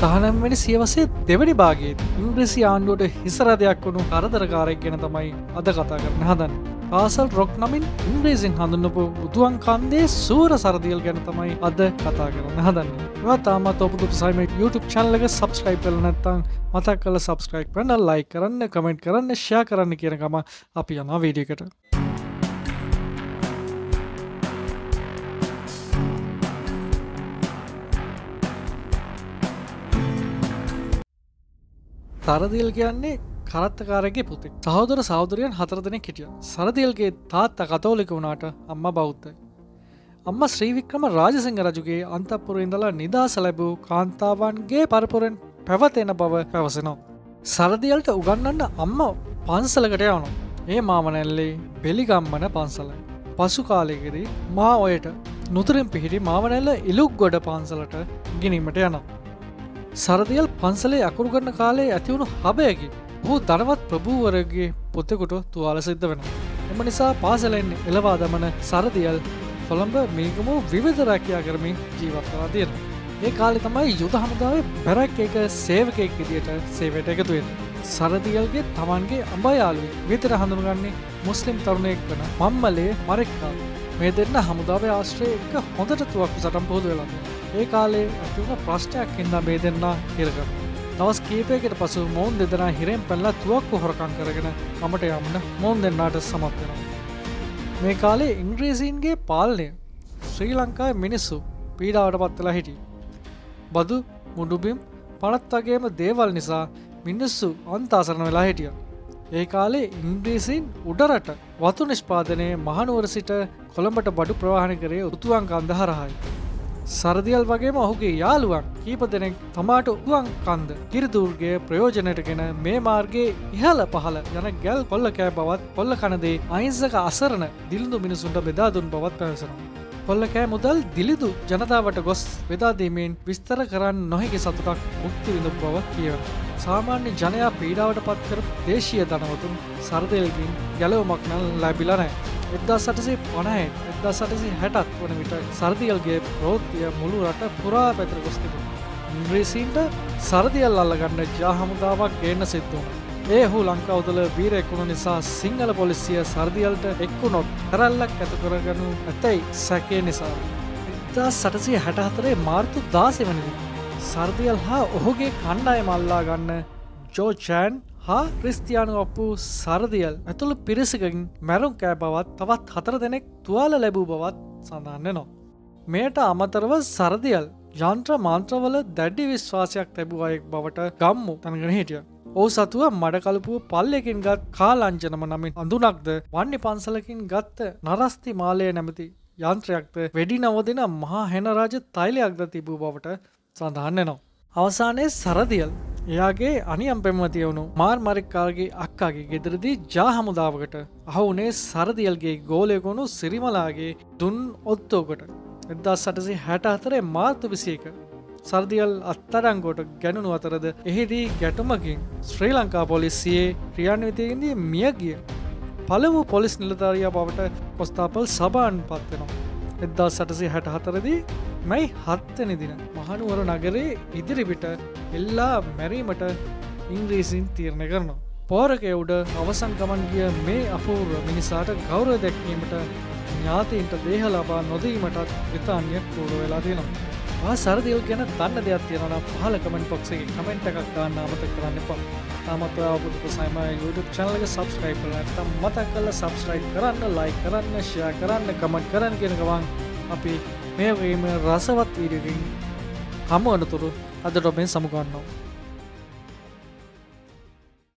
තහනම්වැනි සියවසේ දෙවැනි භාගේ ඉංග්‍රීසි ආණ්ඩුවට හිසරදයක් වුණු කරදරකාරයක් ගැන තමයි අද කතා කරන හදන්න. පාසල් රොක් නමින් ඉංග්‍රීසින් හඳුන්නපු උතුවන් කන්දේ සූර සරදියල් ගැන තමයි අද කතා කරන්න හදන්නේ තාමත් ඔපුතු සයිම YouTube චැනලක සබස්ක්‍රයිප් කල නැත්තං මතක් කල සබස්ක්‍රයිප් කරන්න ලයි කරන්න කමෙන්ට් කරන්න ෂයා කරන්න කියනකම අපි යනවා වීඩියකට තරදිල් කියන්නේ කරත්තකාරගේ පුතෙක් සහෝදර සෞදරයන් හතර දෙනෙ හිටිය සරදියල්ගේ තාත්ත කතෝලික වුණාට අම්ම බෞද්ධයි. අම්ම ශ්‍රීවික්‍රම රාජසිංහ රජුගේ අන්තපුර ඉඳලා නිදහස ලැබූ කාන්තාවන්ගේ පරපුරෙන් පැවතෙන බව පැවසෙනවා. සරදියල්ට උගන්නන්න අම්ම පන්සලකට යනු. ඒ මාමනැල්ලේ බෙලිගම්මන පන්සලයි. පසු කාලෙකෙදී මා ඔයට නුතුරින් පිහිටි මාවනැල්ල ඉලුක් ගොඩ පන්සලට ගිනීමට යනවා. සරදියල් පන්සලේ අකුරු කරන කාලේ ඇතිවුණු හබයකි හූ දනවත් ප්‍රභූවරගේ පොත්තෙකුට තුවාල සිද්ධ වෙන. එම නිසා පාසලෙන් එලවා දමන සරදියල් කොළඹ මේකමූ විවිධ රැකයා කරමින් ජීවත්වා තියෙන. ඒ කාලි තමයි යුද හමුදාවේ පැරැක් එක සේවකයෙක් විදියට සේවට එකතුවෙන්. සරදියල්ගේ තමන්ගේ අඹයාලුයි විතර හඳුනුගන්නේ මුස්ලිම් තරුණයෙක් වන මම්මලේ මරෙක්කා මේ දෙන්න හමුදාව ආශ්‍රය එක හොඳට තුවක්කු සටම් පොහොද වෙලා. ඒ කාලේ ඇතිවුණ ප්‍රශ්ටයක් ඉන්න මේ දෙන්නා හිරකර. දවස් කීපයකට පසු මෝන් දෙදෙනා හිරෙන් පැල්ලා තුවක්කු හොරකං කරගෙන මට යමන මෝන් දෙන්නාට සමත් වෙනවා. මේ කාලේ ඉංග්‍රීසීන්ගේ පාලනය ශ්‍රී ලංකායි මිනිස්සු පීඩාවට පත්වෙලා හිටිය. බදු මුඩුබිම් පනත් වගේම දේවල් නිසා මිනිස්සු අන්තාසරණ වෙලා හිටිය. ඒ කාලේ ඉංග්‍රීසින් උඩරට වතු නිෂ්පාදනය මහනුවර සිට කොළඹට බඩු ප්‍රවාහණ කරේ උතුවන් කන්ද හරහයි. සරදියල් වගේම ඔහුගේ යාළුවන් කීප දෙනෙක් තමාට උුවන් කන්ද කිරිදූර්ගේ ප්‍රයෝජනයටගෙන මේ මාර්ගේ ඉහල පහල යන ගැල් කොල්ල කෑ බවත් කොල්ල කනදේ අයින්සක අසරණ දිල්දු මිනිසුන්ට බෙදාදුන් බවත් පැවසනවා. කොල්ල කෑ මුදල් දිලිදු ජනතාවට ගොස් වෙදාදීමෙන් විස්තර කරන්න නොහැකි සතුටක් මුක්ති විඳු බව කියවන. සාමාන්‍ය ජනයා පීඩාවට පත්කර දේශීය දනවතුන් සරදයල්ගින් ගැලවමක් නල් ලැබිලනෑ. එදදා සටසේ පණහැ එදදා සටසි හැටත් වන විට සරදියල්ගේ ප්‍රෝත්තිය මුළු රට පුරා පැතර ගොස්තිබ. ඉංග්‍රීසින්ට සරදියල් අල්ලගන්න ජාහමුදාවක් ගේන්න සිද්ධුණ. ඒ හු ලංකාවතුල වීරෙකුණු නිසා සිංහල පොලිසිය සර්දියල්ට එක්කුණොත් කරල්ලක් ඇතු කරගනු ඇතැයි සැකේ නිසා. එදදා සටසය හැටහතරේ මාර්තු දාසෙවනිදි. සර්දියල් හා ඔහුගේ කණ්ඩාය මල්ලා ගන්න ජෝචෑන් හා ක්‍රිස්තියානු අපපු සරදියල් ඇතුළු පිරිසකින් මැරුම් කෑ බවත් තවත් හතර දෙනෙක් තුවාල ලැබූ බවත් සඳහන්න නො. මෙයට අමතරව සරදියල් යන්ත්‍ර මාන්ත්‍රවල දැඩ්ඩි විශ්වාසයක් තැබූ අයෙක් බවට ගම්මු තනගෙන හිටිය. ඕ සතුව මඩකලපුුව පල්ලෙකින් ගත් කාලංජනම නමින් අඳුනක්ද වන්නේ පන්සලකින් ගත්ත නරස්ති මාලය නැමති යන්ත්‍රයක්ද වෙඩි නවදින මහා හෙනරාජ තයිලයක්ද තිබූ බවට සඳහන්න නවා. අවසානයේ සරදියල් එයාගේ අනියම් පෙම්මතියවුණු මාර් මරික්කාගේ අක්කාගේ ගෙදරදී ජා හමුදාවකට අහුනේ සරදියල්ගේ ගෝලයගොුණු සිරිමලාගේ දුන් ඔත්තෝකොට එදදා සටසි හැට අතරේ මාර්තු විසියක සර්දියල් අත්තරංගොට ගැනුණු අතරද එහිදී ගැටුමකින් ශ්‍රී ලංකා පොලිසියේ ක්‍රියාන්විතයේදී මිය ගිය පළමු පොලිස් නිලධාරයා බවට කොස්ථාපල් සබාන් පත්වෙනවා. එදදා සටසි හැට හතරදී මැයි හත්තන දින මහනුවර නගරේ ඉදිරිපිට එල්ලා මැරීමට ඉංග්‍රීසින් තීරණය කරනවා. පෝරකය උඩ අවසන් ගමන් ගිය මේ අපූර්ව මිනිසාට ගෞරව දැක්වීමට ඥාතීන්ට දේහ ලබා නොදීමටත් විතාන්‍ය පූර වෙලා තියෙනවා. සරදිල් ගැන දන්න දෙයක් තියෙනන පහල කමෙන්ට පොක්සේ කමෙන්ට් එකක් දාන්න අමත කරන්න එපා තමත් ඔයාපුතු සයිම YouTube චැනලක සබස්ක්‍රයිප් කරලා නැත්නම් මතක් කරලා සබස්ක්‍රයිබ් කරන්න ලයික් කරන්න ෂෙයා කරන්න කමෙන්ට් කරන්න කියන ගමන් අපි මේ වගේම රසවත් වීඩියෝකින් හමුවනතුරු අදට ඔබෙන් සමුගන්නවා.